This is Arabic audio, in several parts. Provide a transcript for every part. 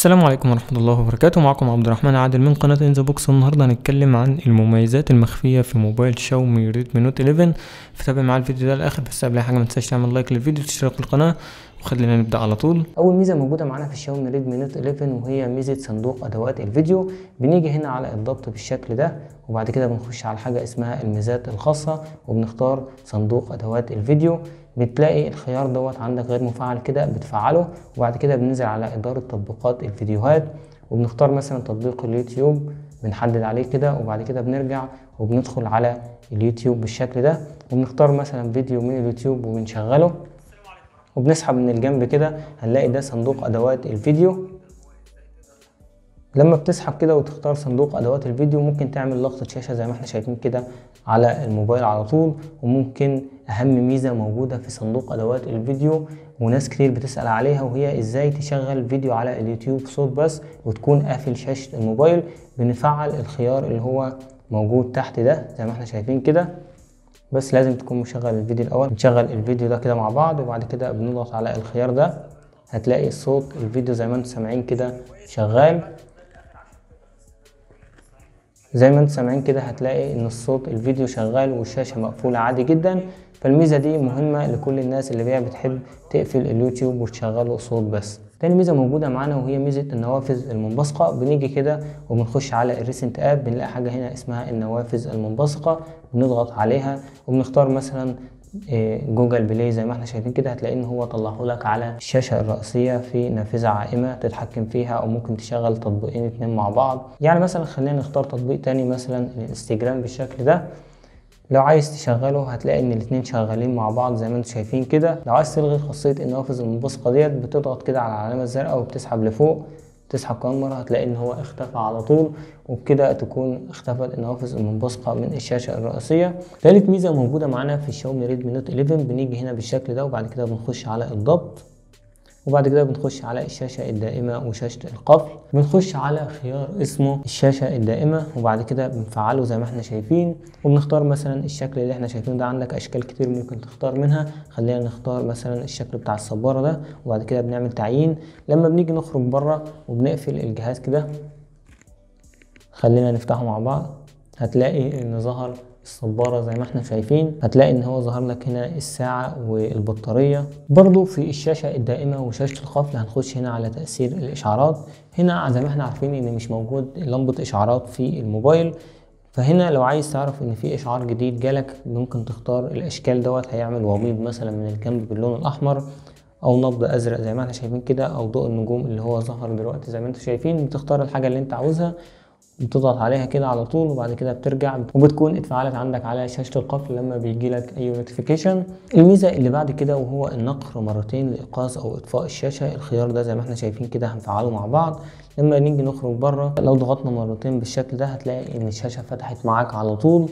السلام عليكم ورحمة الله وبركاته. معكم عبد الرحمن عادل من قناة ان ذا بوكس. والنهاردة هنتكلم عن المميزات المخفية في موبايل شاومي ريدمي نوت 11 فتابع معايا الفيديو ده للآخر. بس قبل حاجة متنساش تعمل like للفيديو وتشترك في القناة. وخلينا نبدأ على طول. أول ميزة موجودة معانا في الشاومي ريدمي نوت 11 وهي ميزة صندوق أدوات الفيديو. بنيجي هنا على الضبط بالشكل ده وبعد كده بنخش على حاجة اسمها الميزات الخاصة وبنختار صندوق أدوات الفيديو. بتلاقي الخيار دوت عندك غير مفعل كده بتفعله. وبعد كده بننزل على إدارة تطبيقات الفيديوهات وبنختار مثلا تطبيق اليوتيوب بنحدد عليه كده وبعد كده بنرجع وبندخل على اليوتيوب بالشكل ده. وبنختار مثلا فيديو من اليوتيوب وبنشغله. وبنسحب من الجنب كده هنلاقي ده صندوق أدوات الفيديو. لما بتسحب كده وتختار صندوق أدوات الفيديو ممكن تعمل لقطة شاشة زي ما إحنا شايفين كده على الموبايل على طول وممكن أهم ميزة موجودة في صندوق أدوات الفيديو وناس كتير بتسأل عليها وهي إزاي تشغل فيديو على اليوتيوب صوت بس وتكون قافل شاشة الموبايل بنفعل الخيار اللي هو موجود تحت ده زي ما إحنا شايفين كده. بس لازم تكون مشغل الفيديو الأول. نشغل الفيديو ده كده مع بعض وبعد كده بنضغط على الخيار ده. هتلاقي الصوت الفيديو زي ما أنتم سامعين كده شغال. زي ما أنتم سامعين كده هتلاقي ان الصوت الفيديو شغال والشاشة مقفولة عادي جدا. فالميزة دي مهمة لكل الناس اللي هي بتحب تقفل اليوتيوب وتشغله صوت بس. تاني ميزة موجودة معانا وهي ميزة النوافذ المنبثقة. بنيجي كده وبنخش على ال recent apps بنلاقي حاجة هنا اسمها النوافذ المنبثقة بنضغط عليها وبنختار مثلا جوجل بلاي زي ما إحنا شايفين كده. هتلاقي إن هو طلعه لك على الشاشة الرئيسية في نافذة عائمة تتحكم فيها أو ممكن تشغل تطبيقين اتنين مع بعض. يعني مثلا خلينا نختار تطبيق تاني مثلا الانستجرام بالشكل ده. لو عايز تشغله هتلاقي إن الاتنين شغالين مع بعض زي ما أنتم شايفين كده. لو عايز تلغي خاصية النوافذ المنبثقه ديت بتضغط كده على العلامه الزرقاء وبتسحب لفوق تسحب كمان مرة هتلاقي إن هو اختفى على طول وبكده تكون اختفت النوافذ المنبثقة من الشاشة الرئيسية. ثالث ميزة موجودة معانا في الشاومي ريدمي نوت 11 بنيجي هنا بالشكل ده وبعد كده بنخش على الضبط. وبعد كده بنخش على الشاشة الدائمة وشاشة القفل. بنخش على خيار اسمه الشاشة الدائمة وبعد كده بنفعله زي ما إحنا شايفين. وبنختار مثلا الشكل اللي إحنا شايفينه ده. عندك أشكال كتير ممكن تختار منها. خلينا نختار مثلا الشكل بتاع الصبارة ده وبعد كده بنعمل تعيين. لما بنيجي نخرج بره وبنقفل الجهاز كده خلينا نفتحه مع بعض. هتلاقي إن ظهر الصبارة زي ما إحنا شايفين هتلاقي إن هو ظهر لك هنا الساعة والبطارية. برضو في الشاشة الدائمة وشاشة القفل هنخش هنا على تأثير الإشعارات. هنا زي ما إحنا عارفين إن مش موجود لمبة إشعارات في الموبايل. فهنا لو عايز تعرف إن في إشعار جديد جالك ممكن تختار الأشكال دوت. هيعمل وميض مثلا من الجنب باللون الأحمر أو نبض أزرق زي ما إحنا شايفين كده أو ضوء النجوم اللي هو ظهر دلوقتي زي ما أنتم شايفين. بتختار الحاجة اللي انت عاوزها. بتضغط عليها كده على طول وبعد كده بترجع وبتكون اتفعلت عندك على شاشة القفل لما بيجي لك أي نوتيفيكيشن الميزة اللي بعد كده وهو النقر مرتين لإيقاظ أو إطفاء الشاشة الخيار ده زي ما إحنا شايفين كده هنفعله مع بعض. لما نيجي نخرج بره لو ضغطنا مرتين بالشكل ده هتلاقي إن الشاشة فتحت معاك على طول.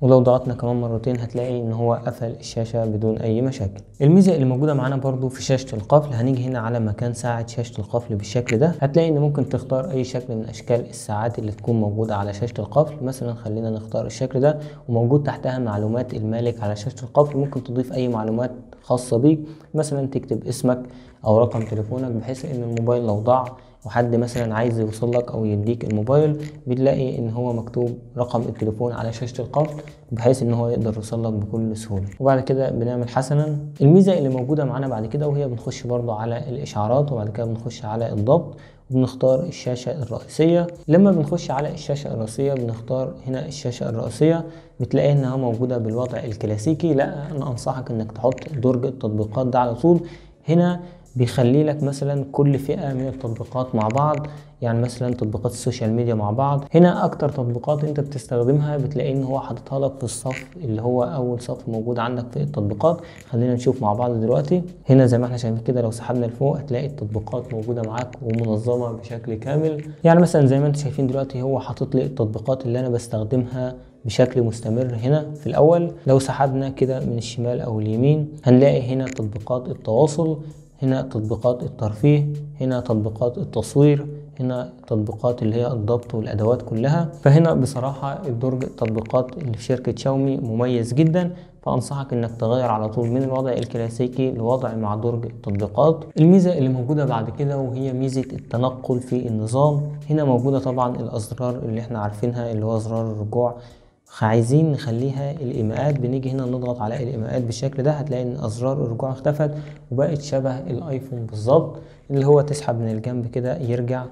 ولو ضغطنا كمان مرتين هتلاقي إن هو قفل الشاشة بدون أي مشاكل. الميزة اللي موجودة معانا برضو في شاشة القفل هنيجي هنا على مكان ساعة شاشة القفل بالشكل ده هتلاقي إن ممكن تختار أي شكل من أشكال الساعات اللي تكون موجودة على شاشة القفل. مثلا خلينا نختار الشكل ده وموجود تحتها معلومات المالك على شاشة القفل. ممكن تضيف أي معلومات خاصة بيك مثلا تكتب اسمك أو رقم تليفونك بحيث إن الموبايل لو ضاع وحد مثلا عايز يوصل لك أو يديك الموبايل بتلاقي إن هو مكتوب رقم التليفون على شاشة القفل بحيث إن هو يقدر يوصل لك بكل سهولة. وبعد كده بنعمل حسنا. الميزة اللي موجودة معانا بعد كده وهي بنخش برضو على الإشعارات وبعد كده بنخش على الضبط وبنختار الشاشة الرئيسية. لما بنخش على الشاشة الرئيسية بنختار هنا الشاشة الرئيسية بتلاقي إنها موجودة بالوضع الكلاسيكي. لا أنا أنصحك إنك تحط درج التطبيقات ده على طول. هنا بيخلي لك مثلا كل فئة من التطبيقات مع بعض يعني مثلا تطبيقات ال social media مع بعض. هنا أكتر تطبيقات أنت بتستخدمها بتلاقي إن هو حاططها لك في الصف اللي هو أول صف موجود عندك في التطبيقات. خلينا نشوف مع بعض دلوقتي. هنا زي ما إحنا شايفين كده لو سحبنا لفوق هتلاقي التطبيقات موجودة معاك ومنظمة بشكل كامل. يعني مثلا زي ما أنتم شايفين دلوقتي هو حاطط لي التطبيقات اللي أنا بستخدمها بشكل مستمر هنا في الأول. لو سحبنا كده من الشمال أو اليمين هنلاقي هنا تطبيقات التواصل. هنا تطبيقات الترفيه هنا تطبيقات التصوير هنا تطبيقات اللي هي الضبط والأدوات كلها. فهنا بصراحة الدرج التطبيقات اللي في شركه شاومي مميز جدا. فأنصحك إنك تغير على طول من الوضع الكلاسيكي لوضع مع درج التطبيقات. الميزة اللي موجودة بعد كده وهي ميزة التنقل في النظام. هنا موجودة طبعا الأزرار اللي إحنا عارفينها اللي هو زرار الرجوع عايزين نخليها الايماءات بنيجي هنا نضغط على الايماءات بالشكل ده هتلاقي إن ازرار الرجوع اختفت وبقت شبه الآيفون بالظبط اللي هو تسحب من الجنب كده يرجع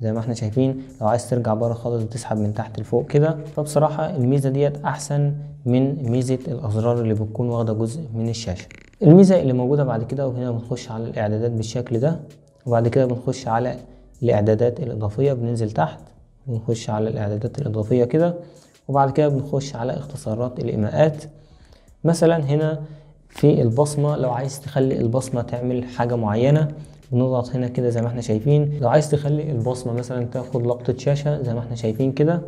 زي ما إحنا شايفين. لو عايز ترجع بره خالص بتسحب من تحت لفوق كده. فبصراحة الميزة ديت أحسن من ميزة الازرار اللي بتكون واخدة جزء من الشاشة. الميزة اللي موجودة بعد كده وهنا بنخش على الإعدادات بالشكل ده وبعد كده بنخش على الإعدادات الإضافية بننزل تحت ونخش على الإعدادات الإضافية كده. وبعد كده بنخش على اختصارات الإيماءات. مثلا هنا في البصمة لو عايز تخلي البصمة تعمل حاجة معينة بنضغط هنا كده زي ما إحنا شايفين. لو عايز تخلي البصمة مثلا تاخد لقطة شاشة زي ما إحنا شايفين كده.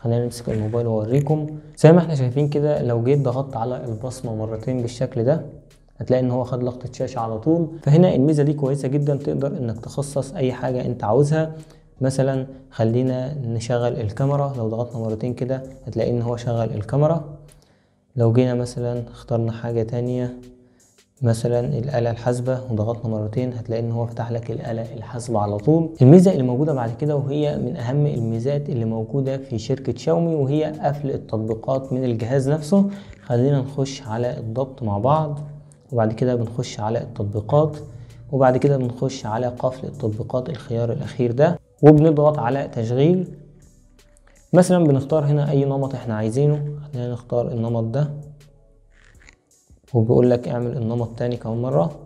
خلينا نمسك الموبايل وأوريكم. زي ما إحنا شايفين كده لو جيت ضغطت على البصمة مرتين بالشكل ده هتلاقي إن هو خد لقطة شاشة على طول. فهنا الميزة دي كويسة جدا تقدر إنك تخصص أي حاجة أنت عاوزها. مثلا خلينا نشغل الكاميرا لو ضغطنا مرتين كده هتلاقي إن هو شغل الكاميرا. لو جينا مثلا اخترنا حاجة تانية مثلا الآلة الحاسبة وضغطنا مرتين هتلاقي إن هو فتح لك الآلة الحاسبة على طول. الميزة اللي موجودة بعد كده وهي من أهم الميزات اللي موجودة في شركة شاومي وهي قفل التطبيقات من الجهاز نفسه. خلينا نخش على الضبط مع بعض وبعد كده بنخش على التطبيقات وبعد كده بنخش على قفل التطبيقات الخيار الأخير ده. وبنضغط على تشغيل. مثلا بنختار هنا أي نمط إحنا عايزينه. خلينا نختار النمط ده. وبيقول لك اعمل النمط تاني كمان مرة.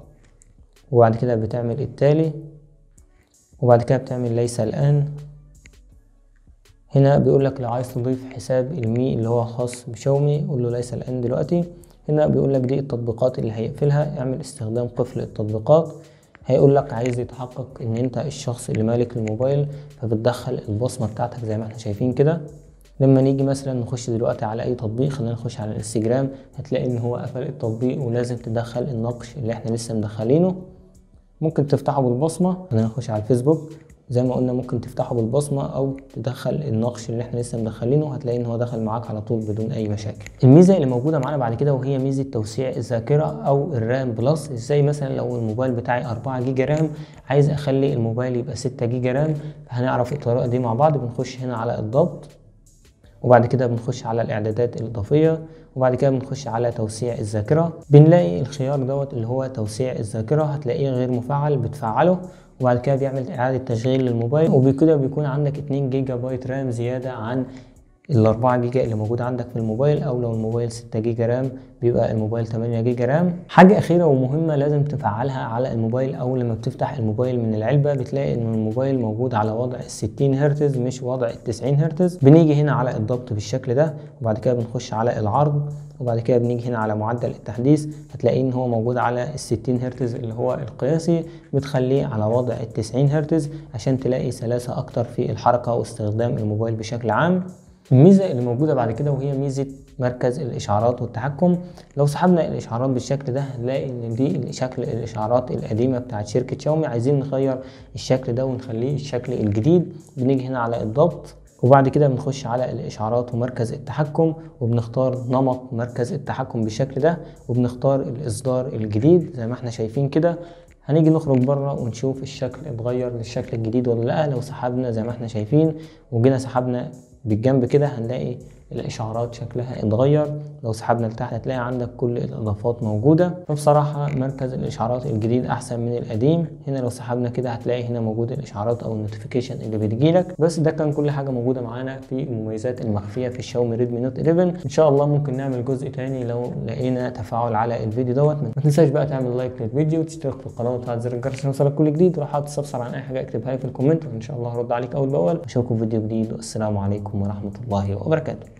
وبعد كده بتعمل التالي. وبعد كده بتعمل ليس الآن. هنا بيقول لك لو عايز تضيف حساب المي اللي هو خاص بشاومي قول له ليس الآن دلوقتي. هنا بيقول لك دي التطبيقات اللي هيقفلها. اعمل استخدام قفل التطبيقات. هيقول لك عايز يتحقق إن أنت الشخص اللي مالك الموبايل فبتدخل البصمة بتاعتك زي ما إحنا شايفين كده. لما نيجي مثلا نخش دلوقتي على أي تطبيق خلينا نخش على الإنستجرام هتلاقي إن هو قفل التطبيق ولازم تدخل النقش اللي إحنا لسه مدخلينه. ممكن تفتحه بالبصمة خلينا نخش على الفيسبوك. زي ما قلنا ممكن تفتحه بالبصمة أو تدخل النقش اللي إحنا لسه مدخلينه هتلاقي إن هو دخل معاك على طول بدون أي مشاكل. الميزة اللي موجودة معانا بعد كده وهي ميزة توسيع الذاكرة أو ال RAM plus إزاي مثلا لو الموبايل بتاعي 4 giga RAM عايز أخلي الموبايل يبقى 6 giga RAM فهنعرف الطريقة دي مع بعض بنخش هنا على الضبط وبعد كده بنخش على الإعدادات الإضافية وبعد كده بنخش على توسيع الذاكرة. بنلاقي الخيار دوت اللي هو توسيع الذاكرة هتلاقيه غير مفعل بتفعله. وبعد كده بيعمل إعادة تشغيل للموبايل وبكده بيكون عندك 2 gigabyte RAM زيادة عن ال 4 جيجا اللي موجود عندك في الموبايل أو لو الموبايل 6 giga RAM بيبقى الموبايل 8 giga RAM. حاجة أخيرة ومهمة لازم تفعلها على الموبايل أول لما بتفتح الموبايل من العلبة بتلاقي إن الموبايل موجود على وضع ال 60 هرتز مش وضع ال 90 هرتز. بنيجي هنا على الضبط بالشكل ده وبعد كده بنخش على العرض وبعد كده بنيجي هنا على معدل التحديث هتلاقيه إن هو موجود على ال 60 هرتز اللي هو القياسي. بتخليه على وضع ال 90 هرتز عشان تلاقي سلاسة أكتر في الحركة واستخدام الموبايل بشكل عام. الميزة اللي موجودة بعد كده وهي ميزة مركز الإشعارات والتحكم. لو سحبنا الإشعارات بالشكل ده هنلاقي إن دي شكل الإشعارات القديمة بتاعت شركة شاومي. عايزين نغير الشكل ده ونخليه الشكل الجديد. بنيجي هنا على الضبط وبعد كده بنخش على الإشعارات ومركز التحكم وبنختار نمط مركز التحكم بالشكل ده وبنختار الإصدار الجديد زي ما إحنا شايفين كده. هنيجي نخرج بره ونشوف الشكل اتغير للشكل الجديد ولا لأ. لو سحبنا زي ما إحنا شايفين وجينا سحبنا بالجنب كده هنلاقي الاشعارات شكلها اتغير. لو سحبنا لتحت هتلاقي عندك كل الإضافات موجودة. فبصراحة مركز الاشعارات الجديد أحسن من القديم. هنا لو سحبنا كده هتلاقي هنا موجود الاشعارات أو ال notification اللي بتجيلك. بس ده كان كل حاجة موجودة معانا في المميزات المخفية في الشاومي ريدمي نوت 11 إن شاء الله ممكن نعمل جزء تاني لو لقينا تفاعل على الفيديو دوت. ما تنساش بقى تعمل like للفيديو وتشترك في القناة وتفعل زر الجرس عشان يوصلك كل جديد. ولو حابب تستفسر عن أي حاجة اكتبها لي في ال comment. وإن شاء الله هرد عليك أول بأول. أشوفكم في فيديو جديد والسلام عليكم ورحمة الله وبركاته.